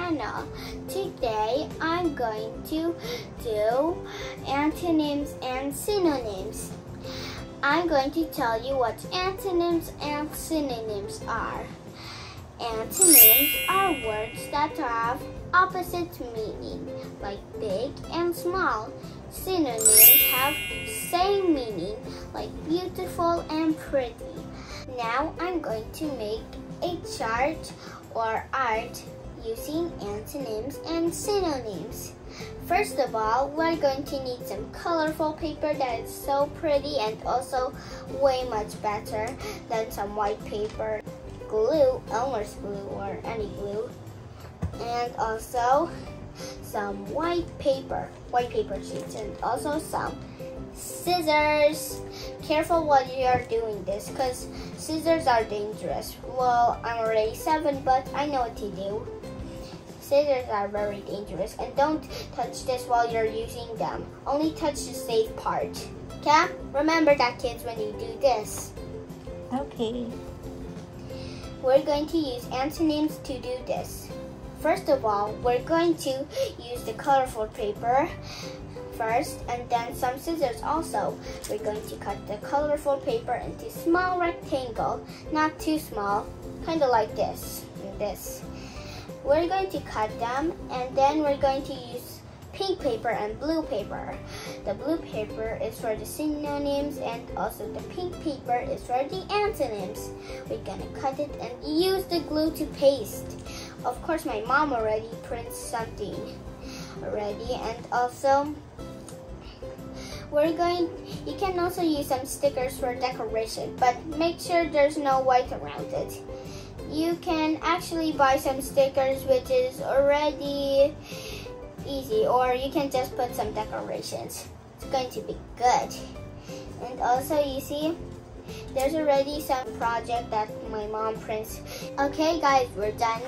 channel. Today I'm going to do antonyms and synonyms. I'm going to tell you what antonyms and synonyms are. Antonyms are words that have opposite meaning, like big and small. Synonyms have same meaning, like beautiful and pretty. Now I'm going to make a chart or art using antonyms and synonyms. First of all, we're going to need some colorful paper that is so pretty and also way much better than some white paper. Glue, Elmer's glue or any glue. And also some white paper, white paper sheets and also some scissors. Careful while you are doing this because scissors are dangerous. Well, I'm already seven, but I know what to do. Scissors are very dangerous and don't touch this while you're using them. Only touch the safe part. Okay? Remember that kids when you do this. Okay. We're going to use antonyms to do this. First of all, we're going to use the colorful paper first and then some scissors also. We're going to cut the colorful paper into small rectangle, not too small, kind of like this, this. We're going to cut them and then we're going to use pink paper and blue paper. The blue paper is for the synonyms and also the pink paper is for the antonyms. We're gonna cut it and use the glue to paste. Of course, my mom already prints something already and also we're going you can also use some stickers for decoration but make sure there's no white around it you can actually buy some stickers which is already easy or you can just put some decorations it's going to be good and also you see there's already some project that my mom prints. Okay guys, we're done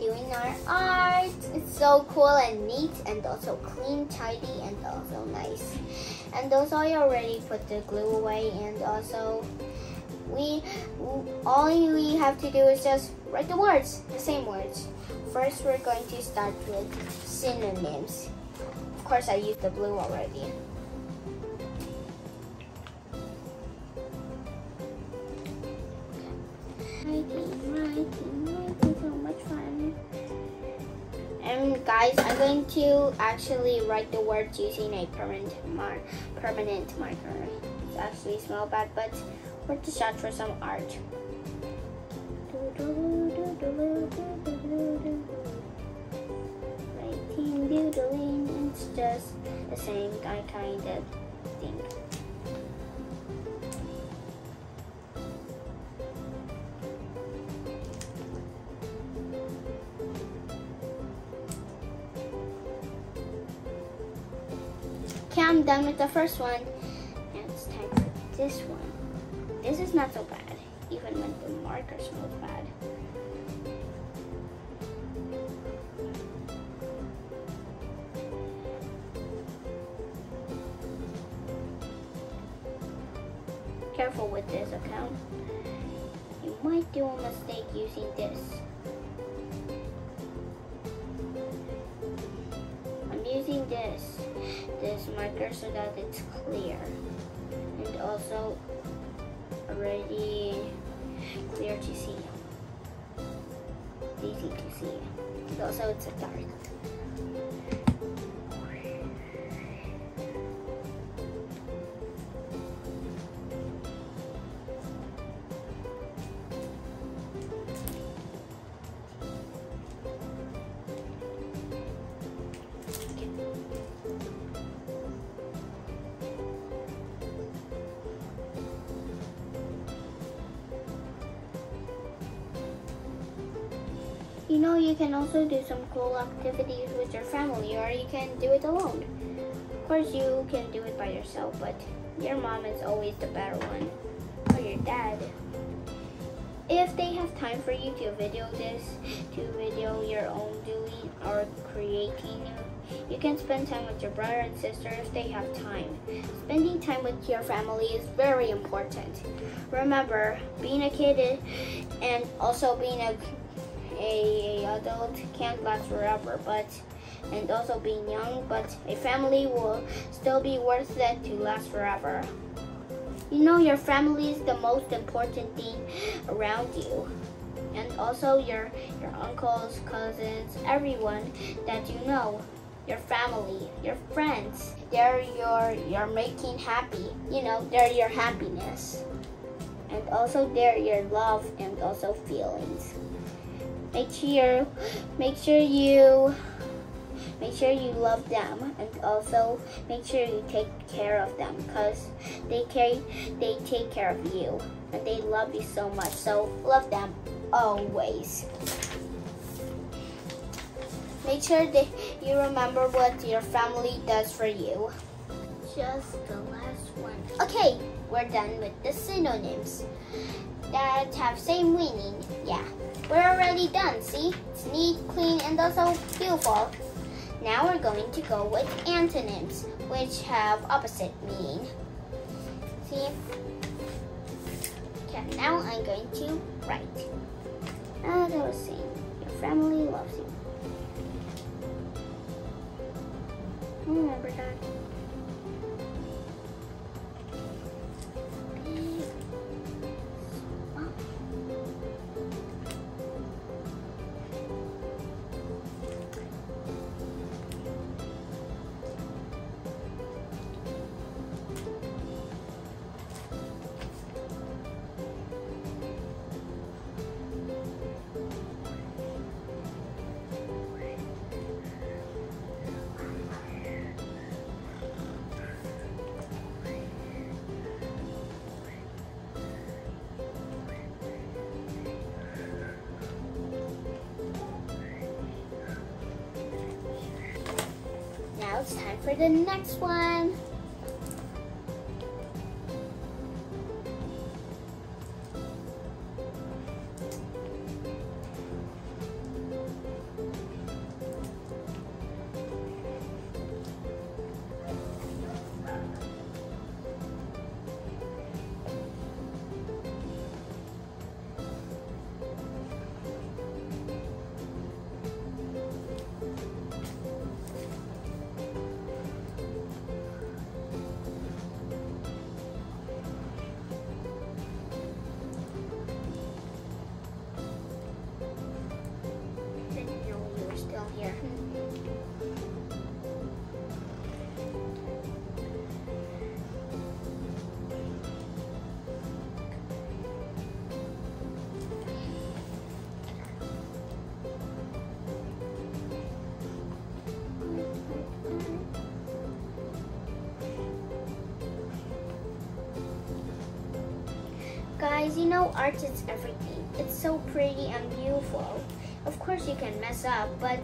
doing our art. It's so cool and neat and also clean, tidy and also nice. And also I already put the glue away and also we all we have to do is just write the words, the same words. First we're going to start with synonyms. Of course I used the blue already. Writing, writing, writing, so much fun. And guys, I'm going to actually write the words using a permanent, mar permanent marker. It's actually small bad, but we're just out for some art. Writing, doodling, it's just the same kind of thing. Okay, I'm done with the first one. Now it's time for this one. This is not so bad, even when the marker smells bad. Careful with this account. You might do a mistake using this. I'm using this, this marker so that it's clear. And also already clear to see. Easy to see. Also it's a dark. You know, you can also do some cool activities with your family or you can do it alone. Of course, you can do it by yourself, but your mom is always the better one, or your dad. If they have time for you to video this, to video your own doing or creating, you can spend time with your brother and sister if they have time. Spending time with your family is very important. Remember, being a kid and also being a a adult can't last forever, but and also being young, but a family will still be worth it to last forever. You know, your family is the most important thing around you. And also your, your uncles, cousins, everyone that you know your family, your friends. They're your you're making happy. You know, they're your happiness. And also they're your love and also feelings. Make sure make sure you make sure you love them and also make sure you take care of them because they care they take care of you and they love you so much. So love them always. Make sure that you remember what your family does for you. Just the last one. Okay we're done with the synonyms that have same meaning. Yeah we're already done see it's neat clean and also beautiful now we're going to go with antonyms, which have opposite meaning. See? Okay, now I'm going to write. Ah, As I was saying, your family loves you. Hmm, Remember that. It's time for the next one. Art is everything. It's so pretty and beautiful. Of course you can mess up, but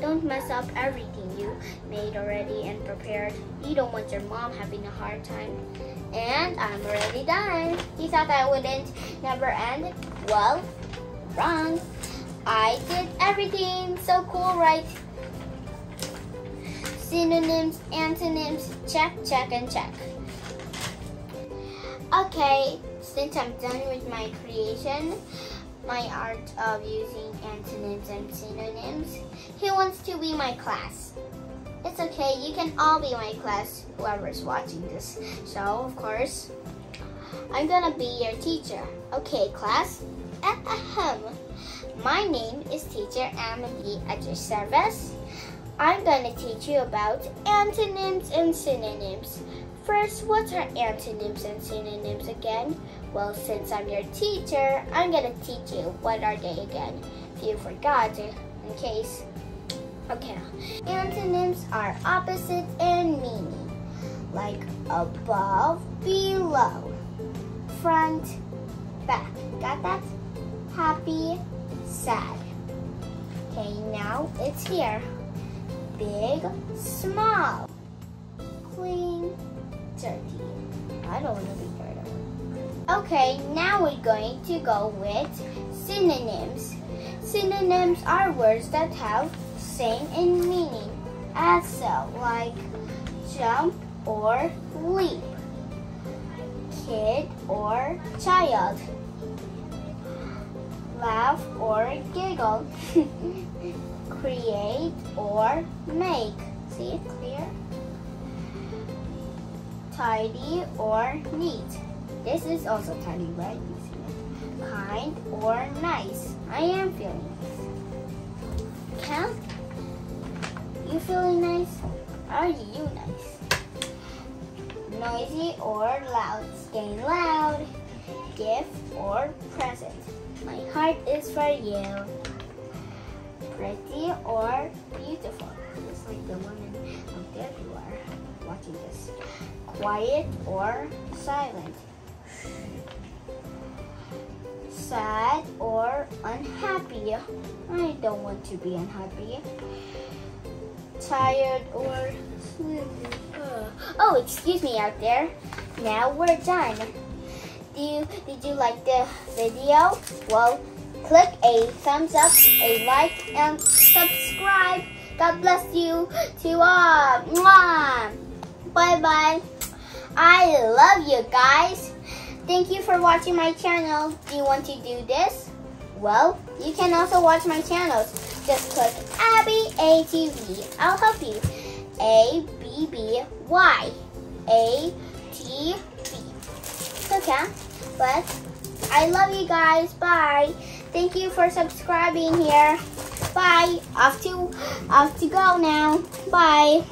don't mess up everything you made already and prepared. You don't want your mom having a hard time. And I'm already done. You thought I wouldn't never end? Well, wrong. I did everything. So cool, right? Synonyms, antonyms, check, check, and check. Okay, since I'm done with my creation, my art of using antonyms and synonyms, who wants to be my class? It's okay, you can all be my class, whoever's watching this So, of course. I'm gonna be your teacher. Okay, class? Ahem. My name is Teacher Amelie at your service. I'm gonna teach you about antonyms and synonyms. First, what are antonyms and synonyms again? Well, since I'm your teacher, I'm gonna teach you what are they again. If you forgot, in case. Okay, antonyms are opposite in meaning, like above, below, front, back. Got that? Happy, sad. Okay, now it's here. Big, small, clean, dirty. I don't want to be. Okay, now we're going to go with synonyms. Synonyms are words that have same in meaning as so, like jump or leap, kid or child, laugh or giggle, create or make. See it clear? Tidy or neat. This is also see it? Kind or nice. I am feeling nice. Count. You feeling nice? Are you nice? Noisy or loud? Staying loud. Gift or present? My heart is for you. Pretty or beautiful? Just like the woman out there who are watching this. Quiet or silent? Sad or unhappy? I don't want to be unhappy. Tired or sleepy? Oh, excuse me out there. Now we're done. Do you, did you like the video? Well, click a thumbs up, a like, and subscribe. God bless you to all. Mwah. Bye bye. I love you guys. Thank you for watching my channel. Do you want to do this? Well, you can also watch my channels. Just click Abby ATV. I'll help you. A B B Y A T V. Okay, but I love you guys. Bye. Thank you for subscribing here. Bye. Off to off to go now. Bye.